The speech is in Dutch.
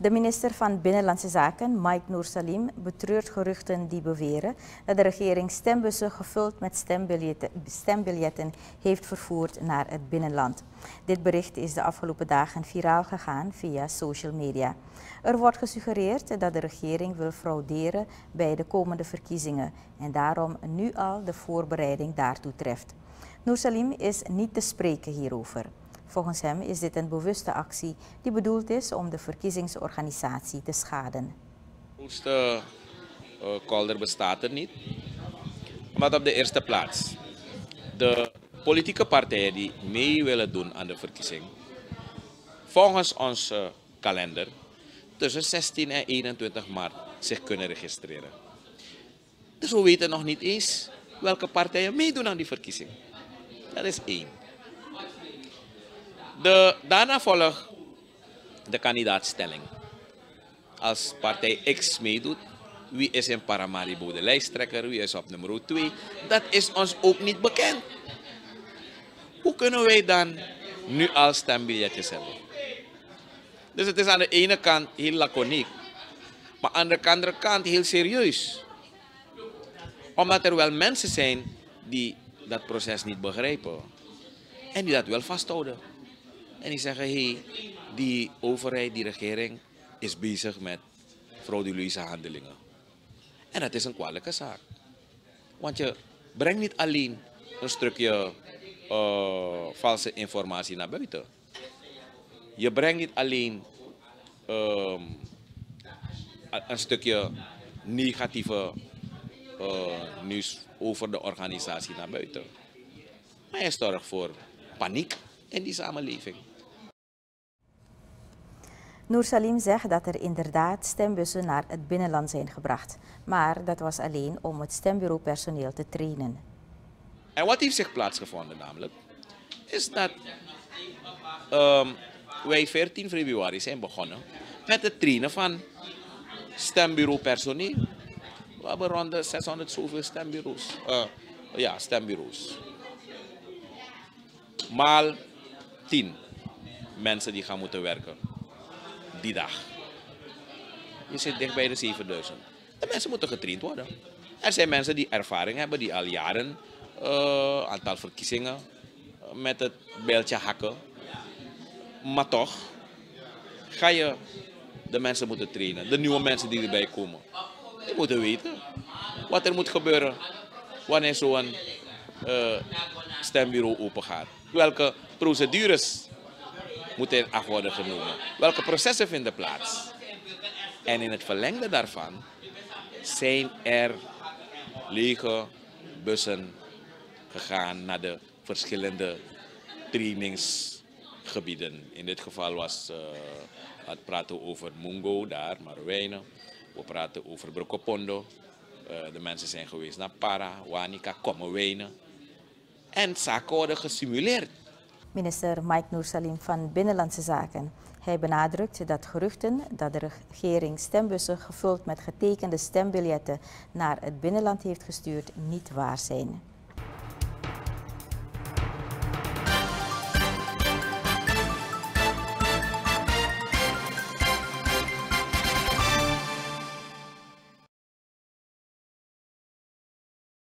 De minister van Binnenlandse Zaken, Mike Noor Salim, betreurt geruchten die beweren dat de regering stembussen gevuld met stembiljetten, stembiljetten heeft vervoerd naar het binnenland. Dit bericht is de afgelopen dagen viraal gegaan via social media. Er wordt gesuggereerd dat de regering wil frauderen bij de komende verkiezingen en daarom nu al de voorbereiding daartoe treft. Noor Salim is niet te spreken hierover. Volgens hem is dit een bewuste actie die bedoeld is om de verkiezingsorganisatie te schaden. De kolder bestaat er niet. Maar op de eerste plaats, de politieke partijen die mee willen doen aan de verkiezing, volgens onze kalender, tussen 16 en 21 maart zich kunnen registreren. Dus we weten nog niet eens welke partijen meedoen aan die verkiezing. Dat is één. De, daarna volgt de kandidaatstelling. Als partij X meedoet, wie is in Paramaribo de lijsttrekker, wie is op nummer 2, dat is ons ook niet bekend. Hoe kunnen wij dan nu al stembiljetjes hebben? Dus het is aan de ene kant heel laconiek, maar aan de andere kant heel serieus. Omdat er wel mensen zijn die dat proces niet begrijpen en die dat wel vasthouden. En die zeggen, hé, die overheid, die regering is bezig met frauduleuze handelingen. En dat is een kwalijke zaak. Want je brengt niet alleen een stukje uh, valse informatie naar buiten. Je brengt niet alleen um, een stukje negatieve uh, nieuws over de organisatie naar buiten. Maar je zorgt voor paniek in die samenleving. Noor Salim zegt dat er inderdaad stembussen naar het binnenland zijn gebracht. Maar dat was alleen om het stembureaupersoneel te trainen. En wat heeft zich plaatsgevonden namelijk, is dat um, wij 14 februari zijn begonnen met het trainen van stembureaupersoneel. We hebben rond de 600 zoveel stembureaus. Uh, ja, stembureaus. Maal 10 mensen die gaan moeten werken die dag. Je zit dicht bij de 7000. De mensen moeten getraind worden. Er zijn mensen die ervaring hebben, die al jaren uh, aantal verkiezingen met het beeldje hakken. Maar toch ga je de mensen moeten trainen. De nieuwe mensen die erbij komen. Die moeten weten wat er moet gebeuren wanneer zo'n uh, stembureau open gaat. Welke procedures moeten in acht worden genomen. Welke processen vinden plaats? En in het verlengde daarvan zijn er lege bussen gegaan naar de verschillende trainingsgebieden. In dit geval was het praten over Mungo, daar, Marowijnen. We praten over Brokopondo. Uh, de mensen zijn geweest naar Para, Wanika, Kommerwijnen. En zaken worden gesimuleerd minister Mike Noor Salim van Binnenlandse Zaken. Hij benadrukt dat geruchten dat de regering stembussen gevuld met getekende stembiljetten naar het binnenland heeft gestuurd niet waar zijn.